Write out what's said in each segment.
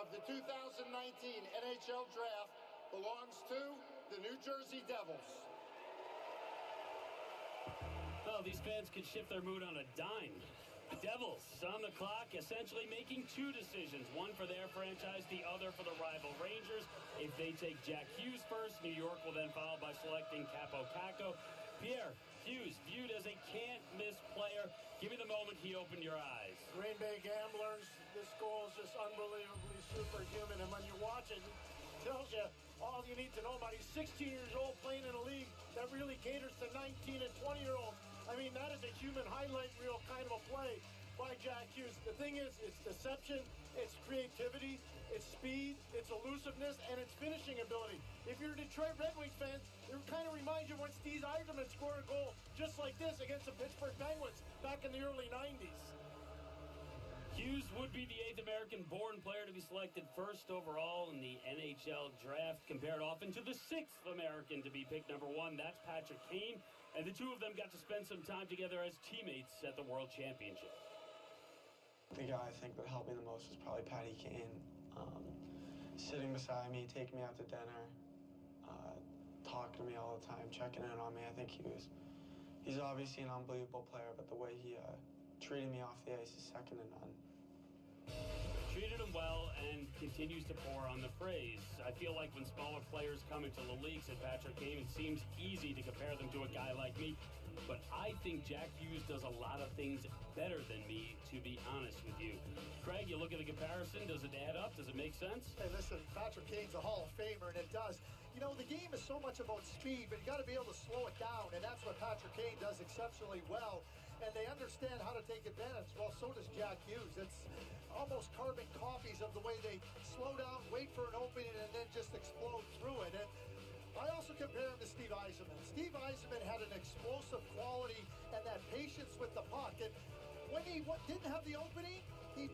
of the 2019 NHL Draft belongs to the New Jersey Devils. Well, these fans could shift their mood on a dime. Devils on the clock, essentially making two decisions one for their franchise, the other for the rival Rangers. If they take Jack Hughes first, New York will then follow by selecting Kaapo Kakko. Pierre, Hughes, viewed as a can't miss player. Give me the moment he opened your eyes. Green Bay Gamblers, this goal is just unbelievably superhuman. And when you watch it, it tells you all you need to know about. He's 16 years old playing in a league that really caters to 19 and 20 highlight reel kind of a play by Jack Hughes. The thing is, it's deception, it's creativity, it's speed, it's elusiveness, and it's finishing ability. If you're a Detroit Red Wings fan, it kind of reminds you when Steve Yzerman scored a goal just like this against the Pittsburgh Penguins back in the early 90s. Hughes would be the eighth American born player to be selected first overall in the NHL draft, compared often to the sixth American to be picked number one. That's Patrick Kane. And the two of them got to spend some time together as teammates at the World Championship. The guy I think that helped me the most was probably Patty Kane. Um, sitting beside me, taking me out to dinner, uh, talking to me all the time, checking in on me. I think he was, he's obviously an unbelievable player, but the way he uh, treated me off the ice is second to none treated him well and continues to pour on the praise. I feel like when smaller players come into the league, said Patrick Kane, it seems easy to compare them to a guy like me. But I think Jack Hughes does a lot of things better than me, to be honest with you. Craig, you look at the comparison. Does it add up? Does it make sense? Hey, listen, Patrick Kane's a Hall of Famer, and it does. You know, the game is so much about speed, but you got to be able to slow it down, and that's what Patrick Kane does exceptionally well and they understand how to take advantage. Well, so does Jack Hughes. It's almost carbon copies of the way they slow down, wait for an opening, and then just explode through it. And I also compare him to Steve Yzerman. Steve Yzerman had an explosive quality and that patience with the puck. And when he didn't have the opening, he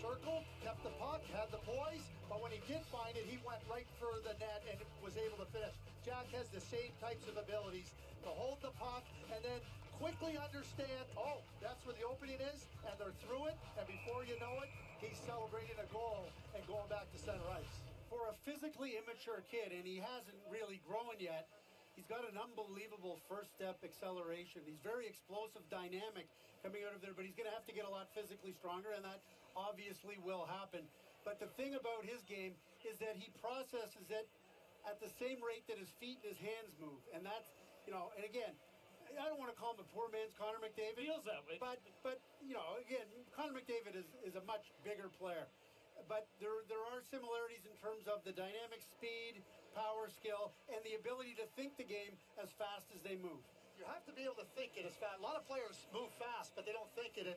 circled, kept the puck, had the poise, but when he did find it, he went right for the net and was able to finish. Jack has the same types of abilities to hold the puck and then quickly understand, oh, that's where the opening is, and they're through it, and before you know it, he's celebrating a goal and going back to center ice. For a physically immature kid, and he hasn't really grown yet, He's got an unbelievable first step acceleration. He's very explosive, dynamic coming out of there, but he's going to have to get a lot physically stronger, and that obviously will happen. But the thing about his game is that he processes it at the same rate that his feet and his hands move. And that's, you know, and again, I don't want to call him a poor man's Connor McDavid. Feels that way. But, but you know, again, Connor McDavid is, is a much bigger player. But there, there are similarities in terms of the dynamic speed, power, skill, and the ability to think the game as fast as they move. You have to be able to think it as fast. A lot of players move fast, but they don't think it.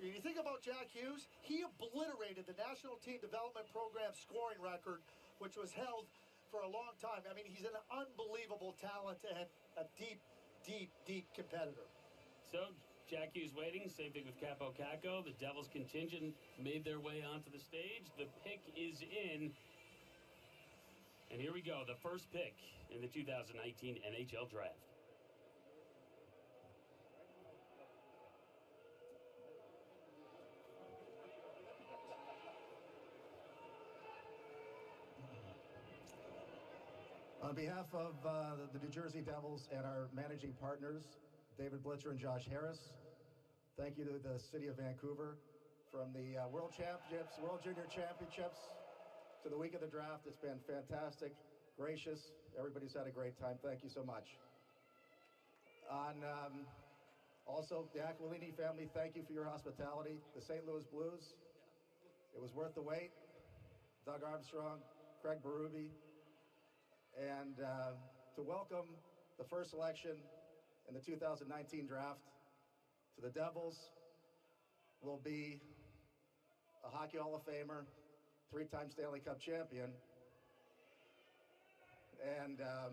If you think about Jack Hughes, he obliterated the National Team Development Program scoring record, which was held for a long time. I mean, he's an unbelievable talent and a deep deep, deep competitor. So Jack Hughes waiting. Same thing with Kaapo Kakko. The Devils contingent made their way onto the stage. The pick is in. And here we go. The first pick in the 2019 NHL Draft. On behalf of uh, the New Jersey Devils and our managing partners, David Blitzer and Josh Harris, thank you to the City of Vancouver. From the uh, World Championships, World Junior Championships, to the week of the draft, it's been fantastic, gracious. Everybody's had a great time. Thank you so much. On um, also the Aquilini family, thank you for your hospitality. The St. Louis Blues, it was worth the wait. Doug Armstrong, Craig Berube, and uh, to welcome the first selection in the 2019 draft to the Devils will be a Hockey Hall of Famer, three-time Stanley Cup champion, and um,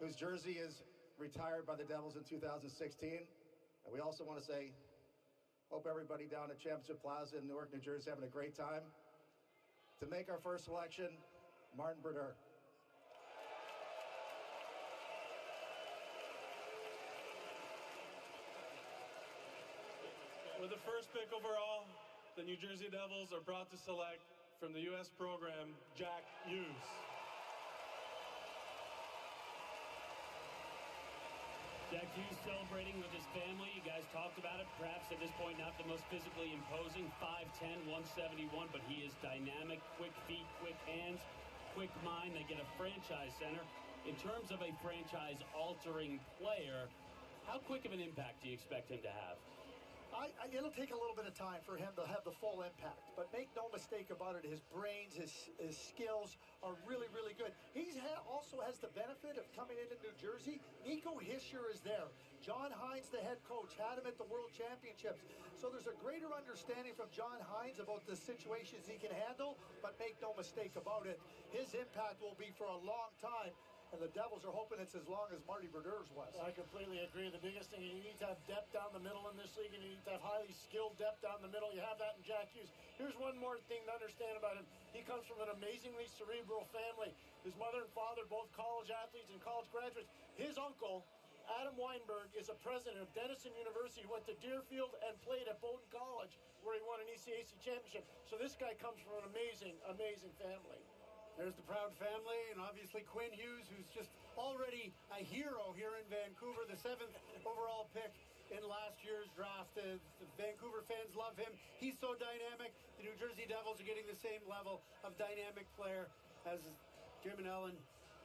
whose jersey is retired by the Devils in 2016. And we also want to say, hope everybody down at Championship Plaza in Newark, New Jersey is having a great time. To make our first selection, Martin Brodeur. With the first pick overall, the New Jersey Devils are proud to select from the U.S. program, Jack Hughes. Jack Hughes celebrating with his family. You guys talked about it. Perhaps at this point, not the most physically imposing. 5'10, 171, but he is dynamic, quick feet, quick hands, quick mind. They get a franchise center. In terms of a franchise altering player, how quick of an impact do you expect him to have? I, I, it'll take a little bit of time for him to have the full impact. But make no mistake about it, his brains, his, his skills are really, really good. He also has the benefit of coming into New Jersey. Nico Hischier is there. John Hynes, the head coach, had him at the World Championships. So there's a greater understanding from John Hynes about the situations he can handle. But make no mistake about it, his impact will be for a long time and the Devils are hoping it's as long as Marty Brodeur's was. I completely agree. The biggest thing, you need to have depth down the middle in this league, and you need to have highly skilled depth down the middle. You have that in Jack Hughes. Here's one more thing to understand about him. He comes from an amazingly cerebral family. His mother and father, both college athletes and college graduates. His uncle, Adam Weinberg, is a president of Denison University, He went to Deerfield and played at Bowdoin College, where he won an ECAC championship. So this guy comes from an amazing, amazing family. There's the proud family, and obviously Quinn Hughes, who's just already a hero here in Vancouver, the seventh overall pick in last year's draft. Uh, the Vancouver fans love him. He's so dynamic. The New Jersey Devils are getting the same level of dynamic player as Jim and Ellen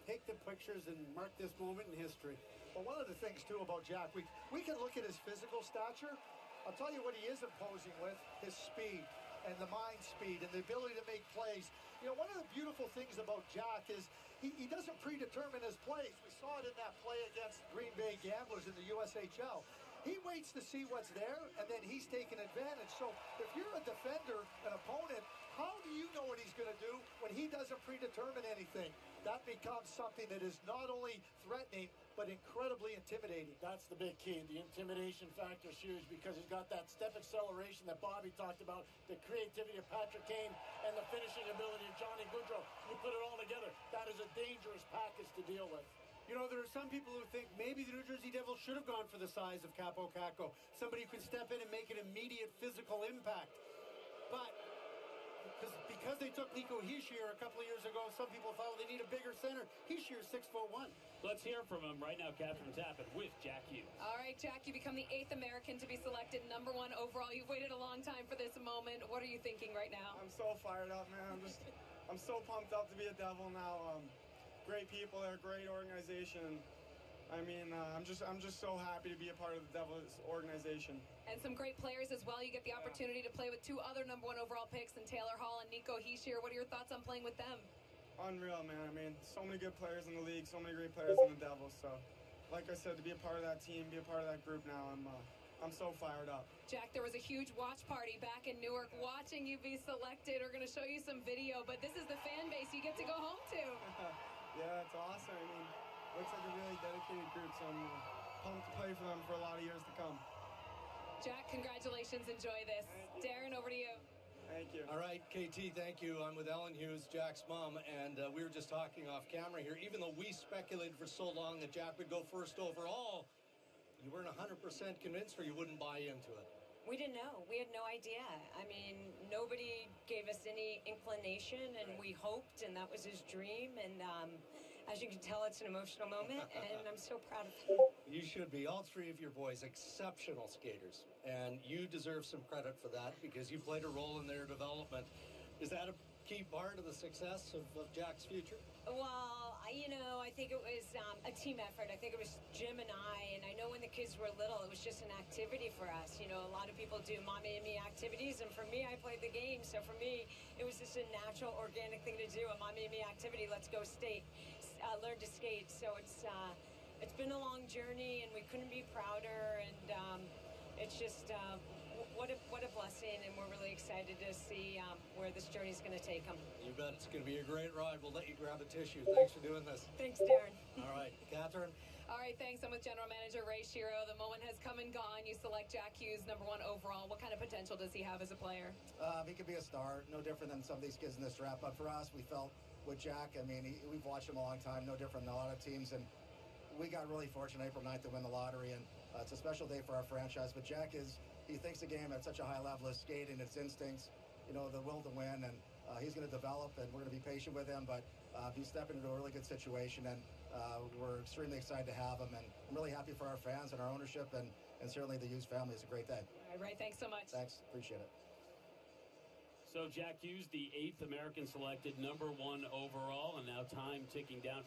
take the pictures and mark this moment in history. Well, one of the things, too, about Jack, we, we can look at his physical stature. I'll tell you what he is imposing with his speed and the mind speed and the ability to make plays. You know, one of the beautiful things about Jack is he, he doesn't predetermine his plays. We saw it in that play against Green Bay Gamblers in the USHL. He waits to see what's there, and then he's taking advantage. So if you're a defender, an opponent, how do you know what he's going to do when he doesn't predetermine anything? That becomes something that is not only threatening, but incredibly intimidating. That's the big key. The intimidation factor is huge because he's got that step acceleration that Bobby talked about, the creativity of Patrick Kane, and the finishing ability of Johnny Gaudreau. You put it all together, that is a dangerous package to deal with. You know, there are some people who think maybe the New Jersey Devils should have gone for the size of Kaapo Kakko, somebody who can step in and make an immediate physical impact. But because because they took Nico Hischier a couple of years ago, some people thought well, they need a bigger center. Hischier's six foot one. Let's hear from him right now, Kathryn Tappen with Jack Hughes. All right, Jack, you become the eighth American to be selected number one overall. You've waited a long time for this moment. What are you thinking right now? I'm so fired up, man. I'm just, I'm so pumped up to be a Devil now. Um, great people, they're a great organization. I mean, uh, I'm just I'm just so happy to be a part of the Devils organization. And some great players as well. You get the opportunity to play with two other number one overall picks in Taylor Hall and Nico Hischier. What are your thoughts on playing with them? Unreal, man. I mean, so many good players in the league, so many great players in the Devils. So, like I said, to be a part of that team, be a part of that group now, I'm uh, I'm so fired up. Jack, there was a huge watch party back in Newark watching you be selected. We're going to show you some video, but this is the fan base you get to go home to. yeah, it's awesome. I mean, looks like a really dedicated group, so I'm pumped to play for them for a lot of years to come. Jack, congratulations. Enjoy this. Darren, over to you. Thank you. All right, KT, thank you. I'm with Ellen Hughes, Jack's mom, and uh, we were just talking off camera here. Even though we speculated for so long that Jack would go first overall, you weren't 100% convinced or you wouldn't buy into it. We didn't know. We had no idea. I mean, nobody gave us any inclination, and we hoped, and that was his dream. And um, as you can tell, it's an emotional moment, and I'm so proud of him. You should be. All three of your boys, exceptional skaters, and you deserve some credit for that because you played a role in their development. Is that a key part of the success of, of Jack's future? Well, I, you know, I think it was um, a team effort. I think it was Jim and I, and I know when the kids were little, it was just an activity for us. You know, a lot of people do mommy and me activities, and for me, I played the game. So for me, it was just a natural, organic thing to do. A mommy and me activity. Let's go skate, uh, learn to skate. So it's uh, it's been a long journey, and we couldn't be prouder. And um, it's just. Uh, what a what a blessing, and we're really excited to see um, where this journey is going to take them. You bet it's going to be a great ride. We'll let you grab a tissue. Thanks for doing this. Thanks, Darren. All right, Kathryn. All right, thanks. I'm with General Manager Ray Shero. The moment has come and gone. You select Jack Hughes, number one overall. What kind of potential does he have as a player? Uh, he could be a star, no different than some of these kids in this draft. But for us, we felt with Jack. I mean, he, we've watched him a long time, no different than a lot of teams. And we got really fortunate April 9th to win the lottery, and uh, it's a special day for our franchise. But Jack is, he thinks the game at such a high level is skating, its instincts, you know, the will to win, and uh, he's going to develop, and we're going to be patient with him. But uh, he's stepping into a really good situation, and uh, we're extremely excited to have him. And I'm really happy for our fans and our ownership, and, and certainly the Hughes family. is a great day. All right, thanks so much. Thanks, appreciate it. So Jack Hughes, the eighth American selected, number one overall, and now time ticking down.